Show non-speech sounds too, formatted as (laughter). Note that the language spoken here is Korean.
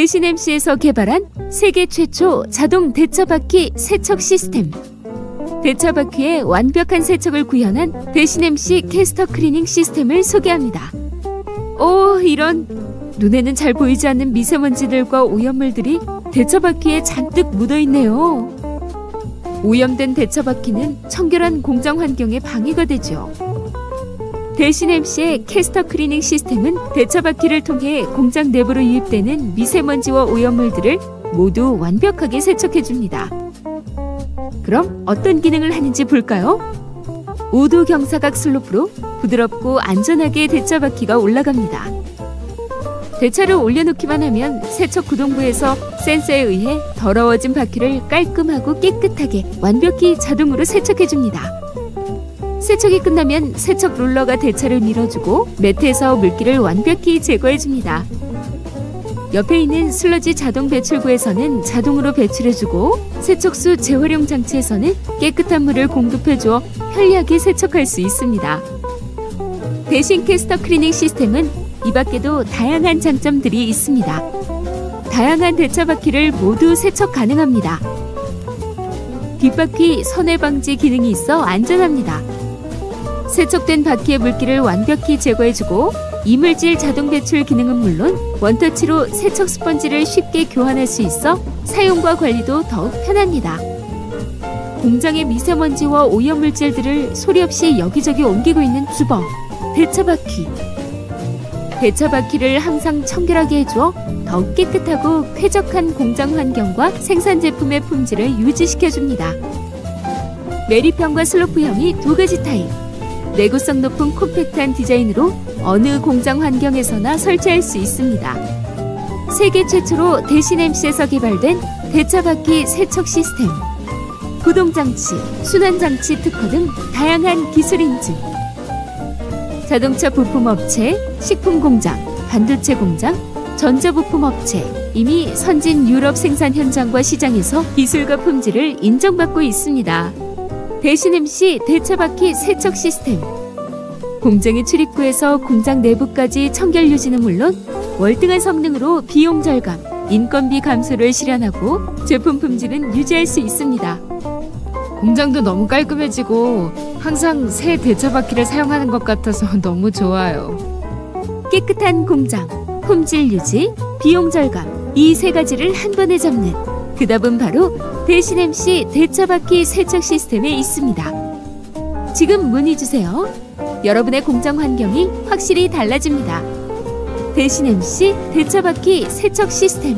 대신 MC에서 개발한 세계 최초 자동 대차바퀴 세척 시스템. 대차바퀴에 완벽한 세척을 구현한 대신 MC 캐스터 클리닝 시스템을 소개합니다. 오, 이런 눈에는 잘 보이지 않는 미세먼지들과 오염물들이 대차바퀴에 잔뜩 묻어 있네요. 오염된 대차바퀴는 청결한 공장 환경에 방해가 되죠. 대신 MC의 캐스터 클리닝 시스템은 대차바퀴를 통해 공장 내부로 유입되는 미세먼지와 오염물들을 모두 완벽하게 세척해 줍니다. 그럼 어떤 기능을 하는지 볼까요? 우도 경사각 슬로프로 부드럽고 안전하게 대처바퀴가 올라갑니다. 대차를 올려놓기만 하면 세척 구동부에서 센서에 의해 더러워진 바퀴를 깔끔하고 깨끗하게 완벽히 자동으로 세척해줍니다. 세척이 끝나면 세척 롤러가 대차를 밀어주고 매트에서 물기를 완벽히 제거해줍니다. 옆에 있는 슬러지 자동 배출구에서는 자동으로 배출해주고 세척수 재활용 장치에서는 깨끗한 물을 공급해줘 편리하게 세척할 수 있습니다. 대신 캐스터 클리닝 시스템은 이 밖에도 다양한 장점들이 있습니다. 다양한 대차 바퀴를 모두 세척 가능합니다. 뒷바퀴 선회 방지 기능이 있어 안전합니다. 세척된 바퀴의 물기를 완벽히 제거해주고 이물질 자동 배출 기능은 물론 원터치로 세척 스펀지를 쉽게 교환할 수 있어 사용과 관리도 더욱 편합니다. 공장의 미세먼지와 오염물질들을 소리 없이 여기저기 옮기고 있는 주범, 대차바퀴. 대차바퀴를 항상 청결하게 해줘 더욱 깨끗하고 쾌적한 공장 환경과 생산 제품의 품질을 유지시켜줍니다. 매립형과 슬로프형의 두 가지 타입. 내구성 높은 콤팩트한 디자인으로 어느 공장 환경에서나 설치할 수 있습니다. 세계 최초로 대신 MC에서 개발된 대차바퀴 세척 시스템, 구동장치, 순환장치 특허 등 다양한 기술 인증. 자동차 부품 업체, 식품 공장, 반도체 공장, 전자부품 업체, 이미 선진 유럽 생산 현장과 시장에서 기술과 품질을 인정받고 있습니다. 대신 MC 대차바퀴 세척 시스템. 공장의 출입구에서 공장 내부까지 청결 유지는 물론 월등한 성능으로 비용 절감, 인건비 감소를 실현하고 제품 품질은 유지할 수 있습니다. 공장도 너무 깔끔해지고 항상 새 대차바퀴를 사용하는 것 같아서 (laughs) 너무 좋아요. 깨끗한 공장, 품질 유지, 비용 절감 이 세 가지를 한 번에 잡는 그 답은 바로 대신 MC 대차바퀴 세척 시스템에 있습니다. 지금 문의 주세요. 여러분의 공장 환경이 확실히 달라집니다. 대신 MC 대차바퀴 세척 시스템